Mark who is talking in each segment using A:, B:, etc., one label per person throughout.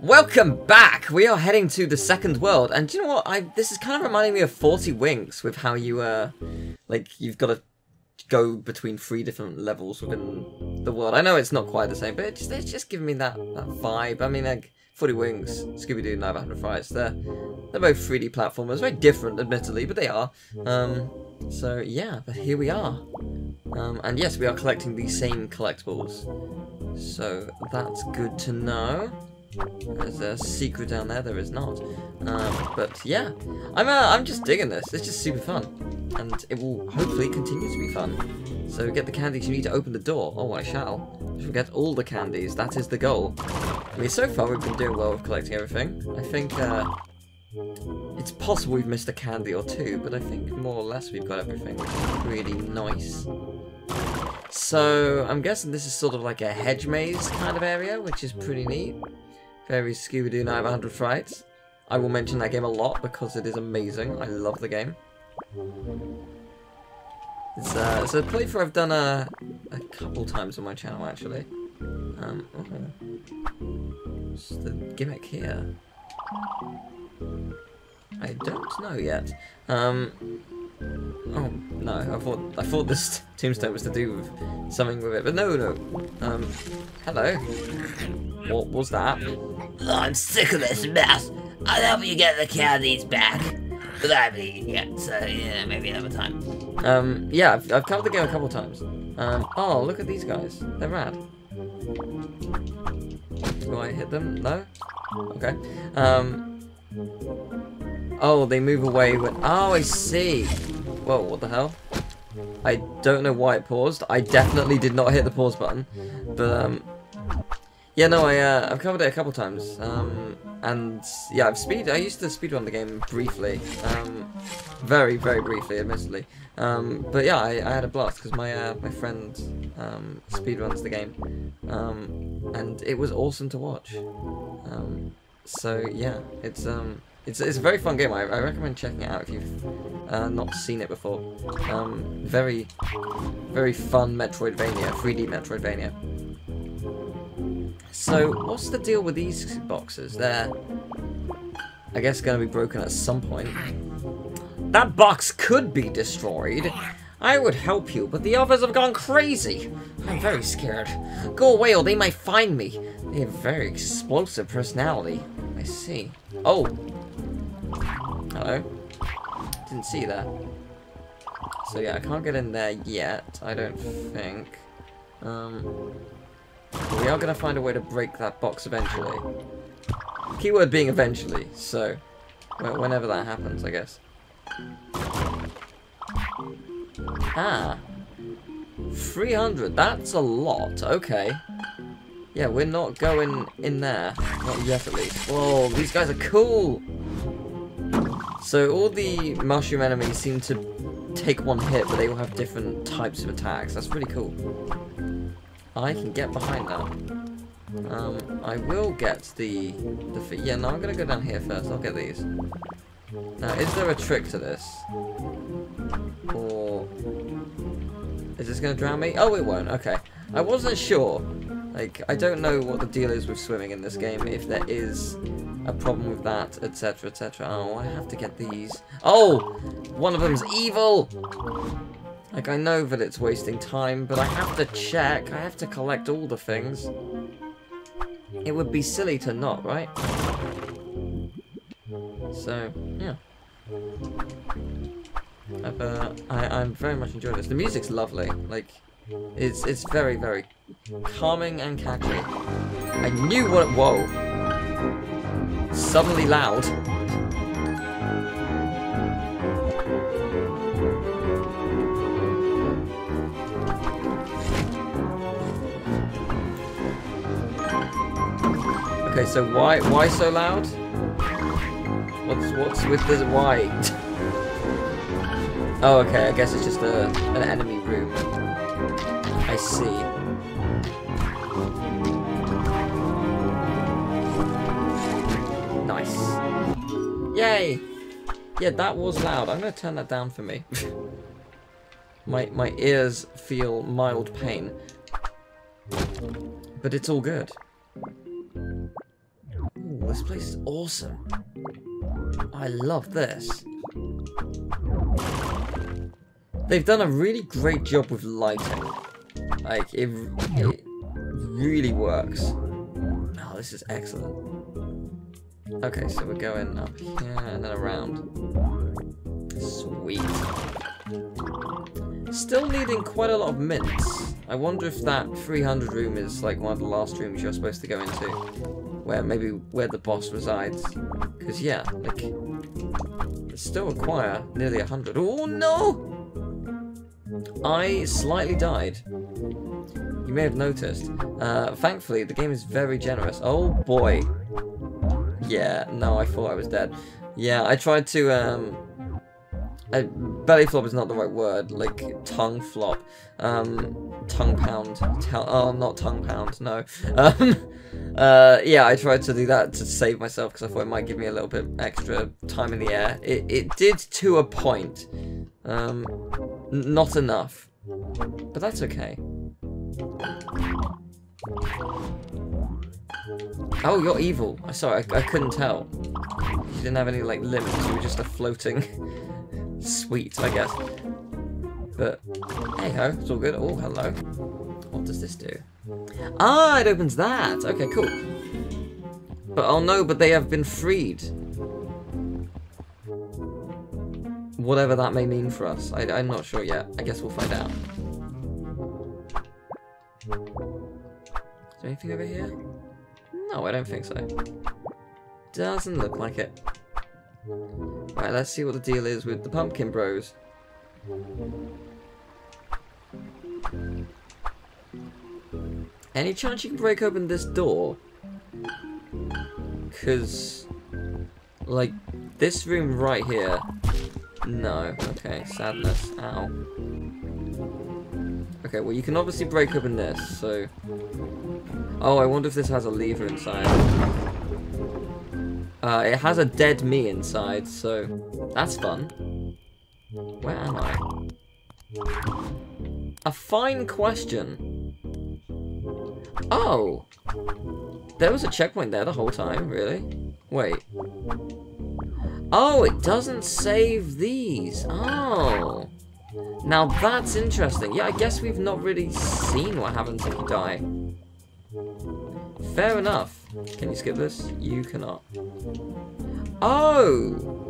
A: Welcome back! We are heading to the second world, and you know what? I this is kind of reminding me of 40 Winks with how you, uh, like, you've got to go between three different levels within the world. I know it's not quite the same, but it's just, it's just giving me that, that vibe. I mean, like, 40 Winks, Scooby-Doo, Night 100 Frights, they're, they're both 3D platformers, very different, admittedly, but they are. Um, so, yeah, but here we are. Um, and yes, we are collecting the same collectibles. So, that's good to know. There's a secret down there. There is not. Um, but yeah, I'm uh, I'm just digging this. It's just super fun, and it will hopefully continue to be fun. So get the candies you need to open the door. Oh, I shall. I shall get all the candies. That is the goal. I mean, so far we've been doing well with collecting everything. I think uh, it's possible we've missed a candy or two, but I think more or less we've got everything, which is really nice. So, I'm guessing this is sort of like a hedge maze kind of area, which is pretty neat. Very Scooby-Doo Night 100 Frights. I will mention that game a lot because it is amazing. I love the game. It's, uh, it's a playthrough I've done a, a couple times on my channel, actually. Um. What's the gimmick here? I don't know yet. Um, oh no, I thought I thought this tombstone was to do with something with it, but no, no. Um, hello. What was that?
B: Oh, I'm sick of this mess. I'll help you get the candies back. But I haven't eaten yet, so yeah, maybe another time.
A: Um, yeah, I've, I've covered the game a couple times. Um, oh, look at these guys. They're rad. Do I hit them? No? Okay. Um, oh, they move away when... Oh, I see. Whoa, what the hell? I don't know why it paused. I definitely did not hit the pause button. But, um... Yeah, no, I, uh, I've covered it a couple times. Um, and, yeah, I've speed... I used to speedrun the game briefly. Um, very, very briefly, admittedly. Um, but yeah, I, I had a blast because my uh, my friend um, speedruns the game, um, and it was awesome to watch. Um, so yeah, it's um it's it's a very fun game. I, I recommend checking it out if you've uh, not seen it before. Um, very very fun Metroidvania, 3D Metroidvania. So what's the deal with these boxes? They're I guess going to be broken at some point. That box could be destroyed. I would help you, but the others have gone crazy. I'm very scared. Go away or they might find me. They have very explosive personality. I see. Oh. Hello. Didn't see that. So yeah, I can't get in there yet, I don't think. Um, we are going to find a way to break that box eventually. Keyword being eventually, so whenever that happens, I guess. Ah. 300, that's a lot, okay. Yeah, we're not going in there. Not yet, at least. Whoa, these guys are cool! So all the mushroom enemies seem to take one hit, but they all have different types of attacks. That's really cool. I can get behind that. Um, I will get the... the yeah, no, I'm going to go down here first. I'll get these. Now, is there a trick to this? Or... Is this going to drown me? Oh, it won't. Okay. I wasn't sure. Like, I don't know what the deal is with swimming in this game, if there is a problem with that, etc, etc. Oh, I have to get these. Oh! One of them's evil! Like, I know that it's wasting time, but I have to check. I have to collect all the things. It would be silly to not, right? So, yeah. I've, uh, I, I'm very much enjoying this. The music's lovely. Like, it's it's very, very calming and catchy. I knew what... Whoa. Suddenly loud. Okay, so why why so loud? What's what's with this why? oh, okay. I guess it's just a an enemy room. I see. Yay! Yeah, that was loud. I'm gonna turn that down for me. my my ears feel mild pain, but it's all good. Ooh, this place is awesome. I love this. They've done a really great job with lighting. Like, it, it really works. Oh, this is excellent. Okay, so we're going up here and then around. Sweet. Still needing quite a lot of mints. I wonder if that 300 room is like one of the last rooms you're supposed to go into. Where maybe where the boss resides. Because yeah, like, still require nearly 100. Oh no! I slightly died. You may have noticed. Uh, thankfully, the game is very generous. Oh boy. Yeah, no, I thought I was dead. Yeah, I tried to, um... Uh, belly flop is not the right word, like tongue flop, um, tongue pound, oh, not tongue pound, no, um, uh, yeah, I tried to do that to save myself because I thought it might give me a little bit extra time in the air. It, it did to a point, um, not enough, but that's okay. Oh, you're evil. I Sorry, I, I couldn't tell. You didn't have any, like, limbs. You were just a floating sweet, I guess. But, hey-ho, it's all good. Oh, hello. What does this do? Ah, it opens that. Okay, cool. But, oh no, but they have been freed. Whatever that may mean for us. I, I'm not sure yet. I guess we'll find out. Anything over here? Mm-hmm. No, I don't think so. Doesn't look like it. Right, let's see what the deal is with the Pumpkin Bros. Any chance you can break open this door? Because, like, this room right here. No. Okay, sadness. Ow. Okay, well, you can obviously break open this, so... Oh, I wonder if this has a lever inside. Uh, it has a dead me inside, so that's fun. Where am I? A fine question. Oh! There was a checkpoint there the whole time, really? Wait. Oh, it doesn't save these. Oh. Now that's interesting. Yeah, I guess we've not really seen what happens if you die. Fair enough. Can you skip this? You cannot. Oh!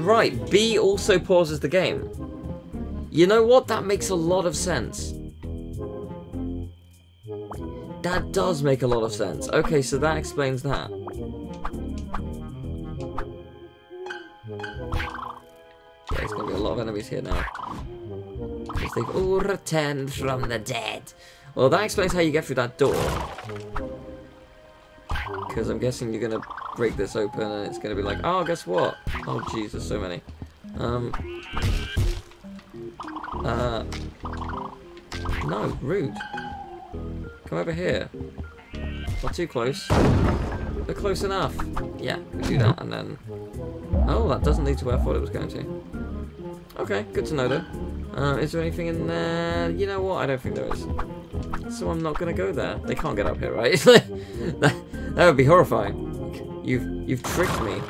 A: Right, B also pauses the game. You know what? That makes a lot of sense. That does make a lot of sense. Okay, so that explains that. Yeah, there's gonna be a lot of enemies here now. They've all returned from the dead. Well, that explains how you get through that door. Because I'm guessing you're gonna break this open and it's gonna be like, oh, guess what? Oh, jeez, there's so many. Um. Uh. No, rude. Come over here. Not too close. But close enough. Yeah, do that and then... Oh, that doesn't lead to where I thought it was going to. Okay, good to know though. Uh, is there anything in there? You know what? I don't think there is. So I'm not gonna go there. They can't get up here, right? that, that would be horrifying. You've you've tricked me.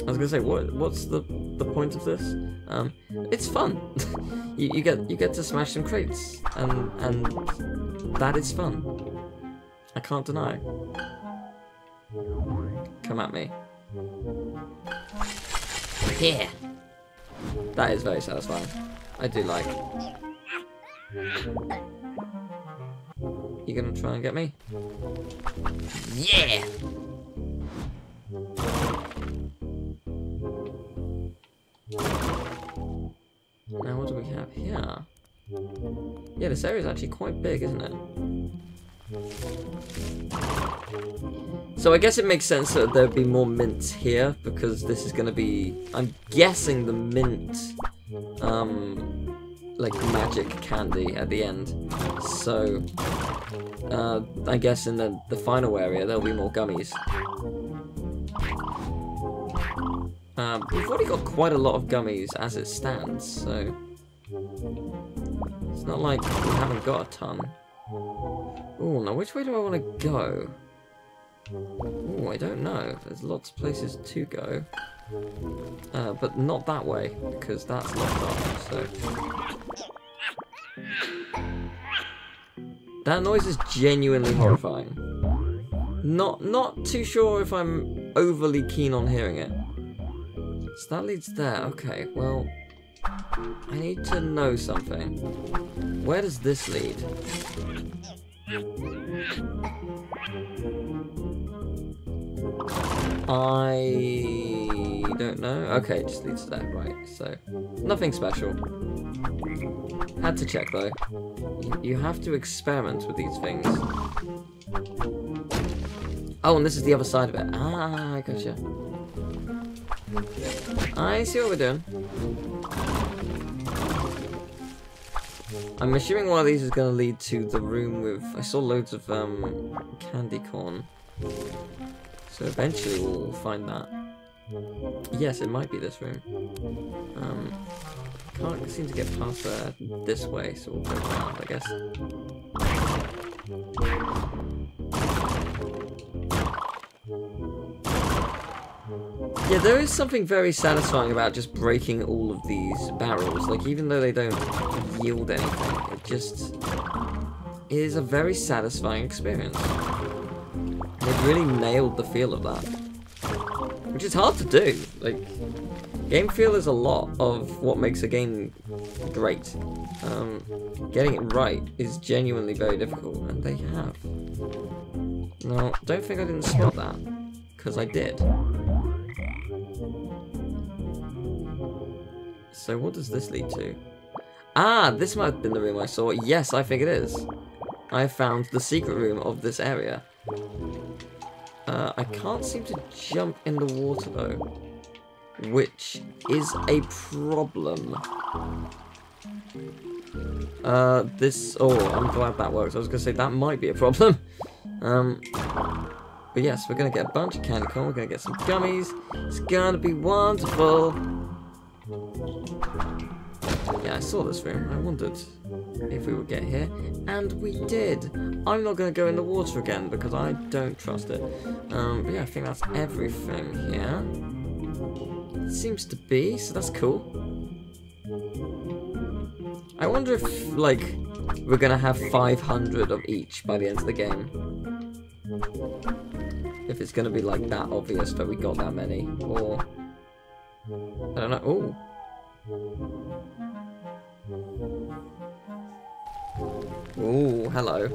A: I was gonna say, what what's the the point of this? Um, it's fun. you, you get you get to smash some crates, and and that is fun. I can't deny. Come at me.
B: Here.
A: That is very satisfying. I do like. You gonna try and get me?
B: Yeah.
A: Now what do we have here? Yeah, this area is actually quite big, isn't it? So I guess it makes sense that there'd be more mints here, because this is going to be... I'm guessing the mint, um, like magic candy at the end. So, uh, I guess in the, the final area there'll be more gummies. Um, we've already got quite a lot of gummies as it stands, so... It's not like we haven't got a ton. Oh, now which way do I want to go? Oh, I don't know. There's lots of places to go. Uh, but not that way, because that's locked up, so... That noise is genuinely horrifying. Not not too sure if I'm overly keen on hearing it. So that leads there. Okay, well, I need to know something. Where does this lead? I don't know. Okay, just leads to that, right. So, nothing special. Had to check though. You, you have to experiment with these things. Oh, and this is the other side of it. Ah, I gotcha. I see what we're doing. I'm assuming one of these is going to lead to the room with... I saw loads of um, candy corn. So eventually we'll find that. Yes, it might be this room. Um, can't seem to get past there this way, so we'll go around, I guess. Yeah, there is something very satisfying about just breaking all of these barrels. Like, even though they don't yield anything, it just is a very satisfying experience. They've really nailed the feel of that. Which is hard to do. Like, game feel is a lot of what makes a game great. Um, getting it right is genuinely very difficult, and they have. Now, don't think I didn't spot that, because I did. So what does this lead to? Ah, this might have been the room I saw. Yes, I think it is. I found the secret room of this area. Uh, I can't seem to jump in the water though, which is a problem. Uh, this, oh, I'm glad that works. I was gonna say that might be a problem. Um, but yes, we're gonna get a bunch of candy corn, we're gonna get some gummies. It's gonna be wonderful. Yeah, I saw this room. I wondered if we would get here, and we did. I'm not going to go in the water again because I don't trust it. Um, but yeah, I think that's everything here. It seems to be, so that's cool. I wonder if, like, we're going to have 500 of each by the end of the game. If it's going to be, like, that obvious that we got that many, or... I don't know. Oh. Ooh, hello.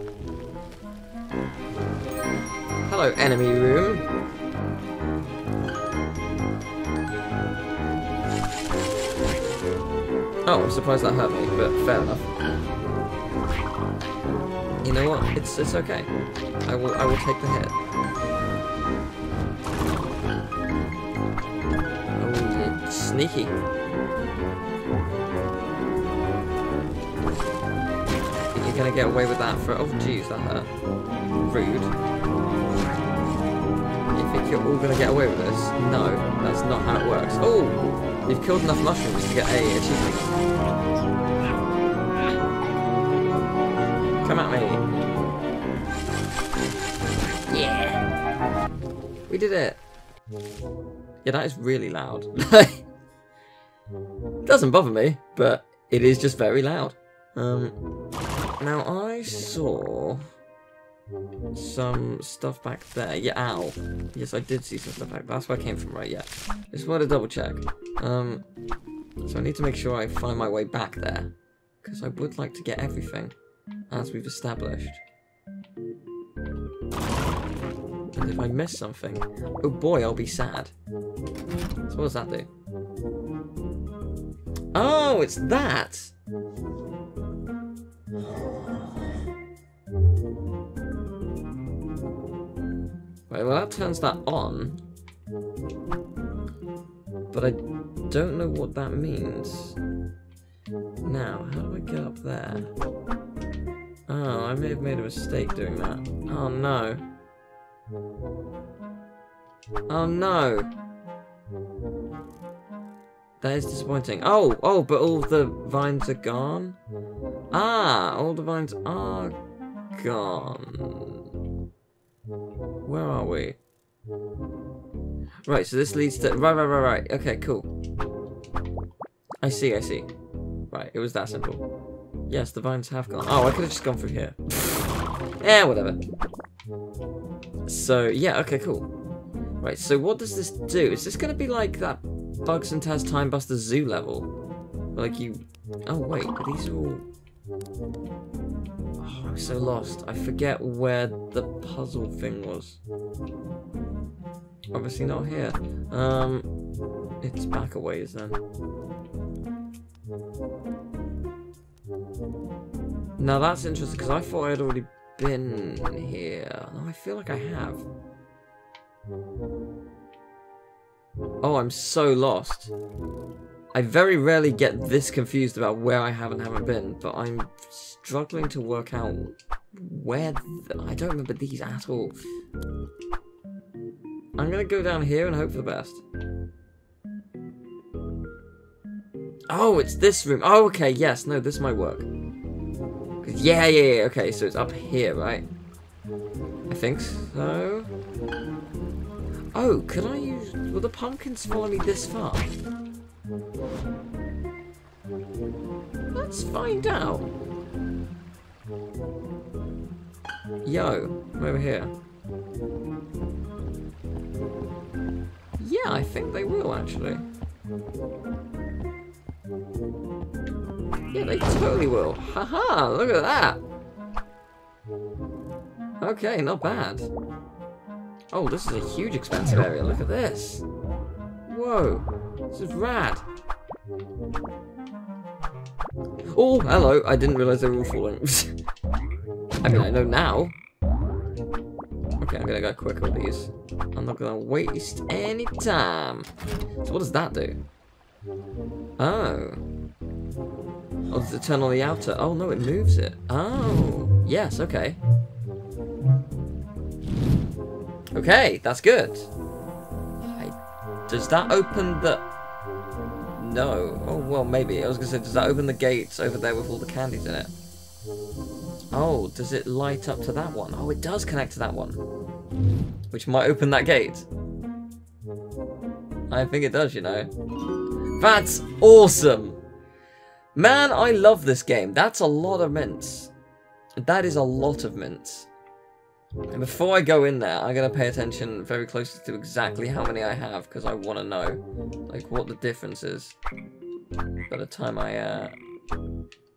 A: Hello, enemy room. Oh, I'm surprised that hurt me, but fair enough. You know what? It's it's okay. I will I will take the hit. Oh, sneaky. You're gonna get away with that for oh jeez, that hurt. Rude. You think you're all gonna get away with this? No, that's not how it works. Oh! You've killed enough mushrooms to get a achievement. Come at me.
B: Yeah.
A: We did it. Yeah, that is really loud. Doesn't bother me, but it is just very loud. Um, now I saw some stuff back there. Yeah, ow. Yes, I did see some stuff back. That's where I came from, right? Yeah. Just wanted to double check. Um, so I need to make sure I find my way back there because I would like to get everything as we've established. And if I miss something, oh boy, I'll be sad. So what does that do? Oh, it's that! Right, well that turns that on. But I don't know what that means. Now, how do I get up there? Oh, I may have made a mistake doing that. Oh no. Oh no. That is disappointing. Oh, oh, but all the vines are gone? Ah, all the vines are gone? Where are we? Right, so this leads to... Right, right, right, right. Okay, cool. I see, I see. Right, it was that simple. Yes, the vines have gone. Oh, I could have just gone through here. eh, whatever. So, yeah, okay, cool. Right, so what does this do? Is this going to be like that Bugs and Taz Time Buster Zoo level? Like you... Oh, wait, these are all... Oh, I'm so lost. I forget where the puzzle thing was. Obviously not here. Um, it's back a ways then. Now that's interesting because I thought I had already been here. No, I feel like I have. Oh, I'm so lost. I very rarely get this confused about where I have and haven't been, but I'm struggling to work out where... I don't remember these at all. I'm gonna go down here and hope for the best. Oh, it's this room. Oh, okay, yes. No, this might work. Yeah, yeah, yeah. Okay, so it's up here, right? I think so. Oh, can I use... Will the pumpkins follow me this far? Let's find out. Yo, I'm over here. Yeah, I think they will, actually. Yeah, they totally will. Haha, look at that. Okay, not bad. Oh, this is a huge expansive area. Look at this. Whoa, this is rad. Oh, hello. I didn't realize they were all falling. I mean, I know now. Okay, I'm gonna go quick with these. I'm not gonna waste any time. So what does that do? Oh. Oh, does it turn on the outer? Oh, no, it moves it. Oh, yes, okay. Okay, that's good. Does that open the... No. Oh, well, maybe. I was going to say, does that open the gates over there with all the candies in it? Oh, does it light up to that one? Oh, it does connect to that one. Which might open that gate. I think it does, you know. That's awesome! Man, I love this game. That's a lot of mints. That is a lot of mints. And before I go in there, I'm going to pay attention very closely to exactly how many I have, because I want to know, like, what the difference is by the time I uh,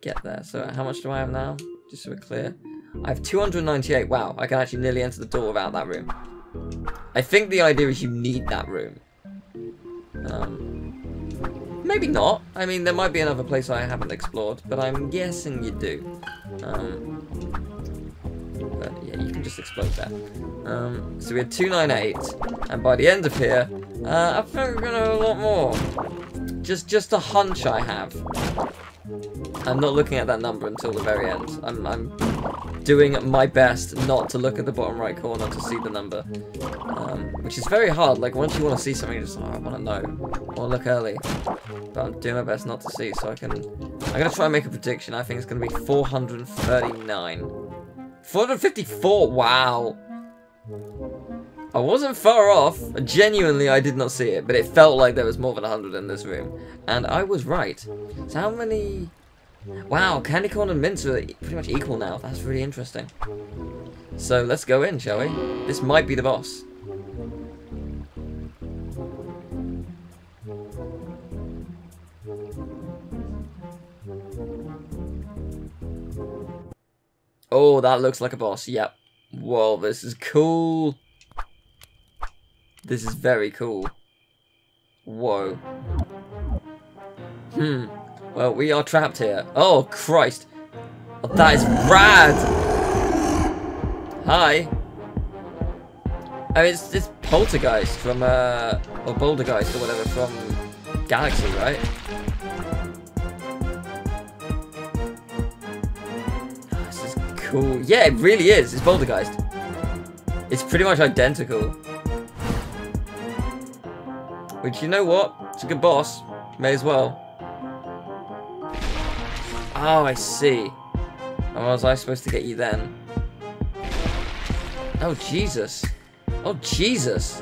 A: get there. So how much do I have now? Just so we're clear. I have 298. Wow, I can actually nearly enter the door without that room. I think the idea is you need that room. Um, maybe not. I mean, there might be another place I haven't explored, but I'm guessing you do. Um, but yeah, you can just explode that. Um, so we had 298, and by the end of here, uh, I think we're gonna have a lot more. Just, just a hunch I have. I'm not looking at that number until the very end. I'm, I'm doing my best not to look at the bottom right corner to see the number. Um, which is very hard. Like, once you want to see something, you just, oh, I want to know. I want to look early. But I'm doing my best not to see, so I can... I'm going to try and make a prediction. I think it's going to be 439. 454! Wow! I wasn't far off. Genuinely, I did not see it, but it felt like there was more than 100 in this room. And I was right. So how many... Wow, candy corn and mints are pretty much equal now. That's really interesting. So let's go in, shall we? This might be the boss. Oh, that looks like a boss. Yep. Whoa, this is cool. This is very cool. Whoa. Hmm. Well, we are trapped here. Oh, Christ. Oh, that is rad. Hi. Oh, it's, it's Poltergeist from, uh, or Bouldergeist or whatever from Galaxy, right? Cool. Yeah, it really is. It's Bouldergeist. It's pretty much identical. Which, you know what? It's a good boss. May as well. Oh, I see. How was I supposed to get you then? Oh, Jesus. Oh, Jesus.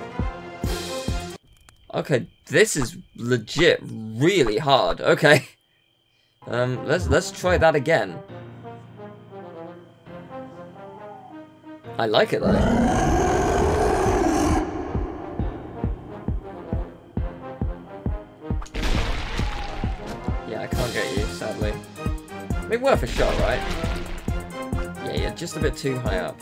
A: Okay, this is legit really hard. Okay. Um, let's let's try that again. I like it though. Yeah, I can't get you, sadly. I mean, worth a shot, right? Yeah, you're just a bit too high up.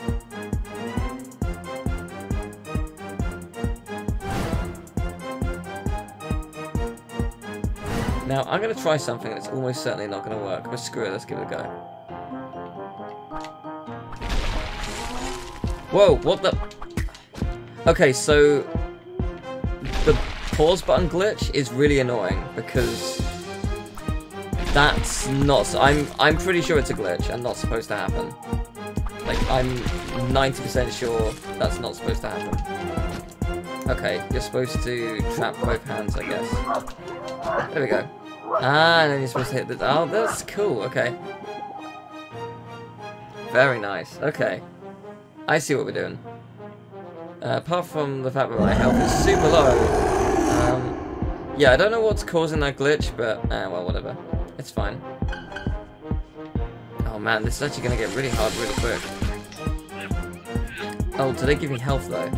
A: Now, I'm going to try something that's almost certainly not going to work, but screw it, let's give it a go. Whoa, what the... Okay, so... The pause button glitch is really annoying, because... That's not... I'm, I'm pretty sure it's a glitch and not supposed to happen. Like, I'm 90% sure that's not supposed to happen. Okay, you're supposed to trap both hands, I guess. There we go. Ah, and then you're supposed to hit the... Oh, that's cool, okay. Very nice, okay. I see what we're doing. Uh, apart from the fact that my health is super low, um, yeah, I don't know what's causing that glitch, but, uh, well, whatever. It's fine. Oh man, this is actually going to get really hard really quick. Oh, do they give me health, though?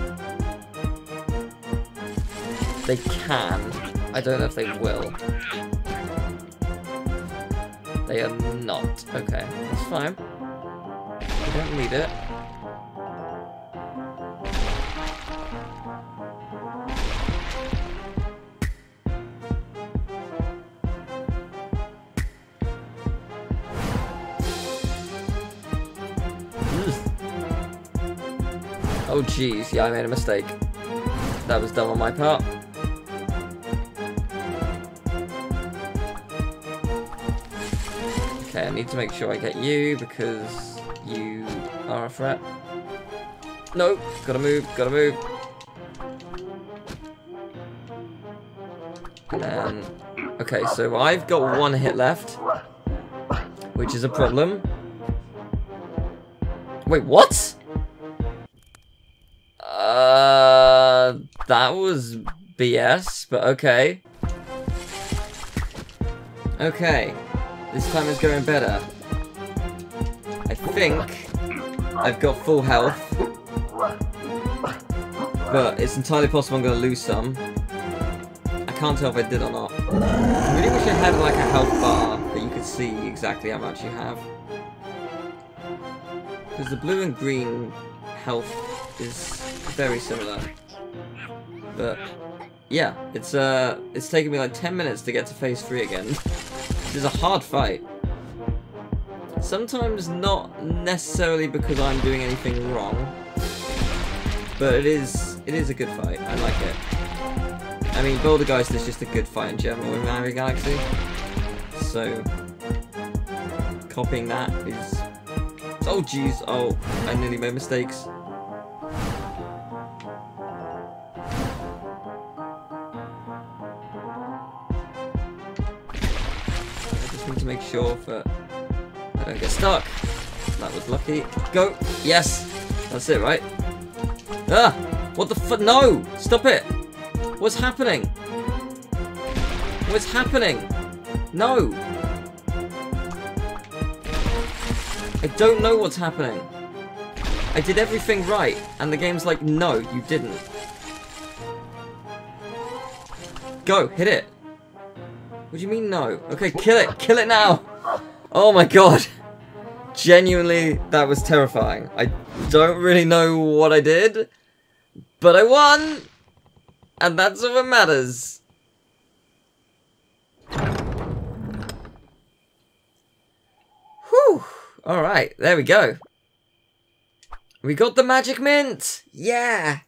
A: They can. I don't know if they will. They are not. Okay, that's fine. We don't need it. Oh jeez, yeah, I made a mistake. That was dumb on my part. Okay, I need to make sure I get you because you are a threat. No, gotta move, gotta move. And okay, so I've got one hit left, which is a problem. Wait, what? That was BS, but okay. Okay, this time is going better. I think I've got full health, but it's entirely possible I'm going to lose some. I can't tell if I did or not. I really wish I had like a health bar that you could see exactly how much you have. Because the blue and green health is very similar. But yeah, it's uh it's taken me like 10 minutes to get to phase 3 again. This is a hard fight. Sometimes not necessarily because I'm doing anything wrong, but it is it is a good fight. I like it. I mean, Bouldergeist is just a good fight in general in Mario Galaxy, so copying that is. Oh jeez! Oh, I nearly made mistakes. Sure that I don't get stuck. That was lucky. Go! Yes! That's it, right? Ah! What the fu- No! Stop it! What's happening? What's happening? No! I don't know what's happening. I did everything right, and the game's like, no, you didn't. Go, hit it. What do you mean no? Okay, kill it, kill it now! Oh my god. Genuinely, that was terrifying. I don't really know what I did, but I won! And that's all that matters. Whew. Alright, there we go. We got the magic mint! Yeah!